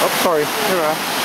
Oh, sorry. Here ah.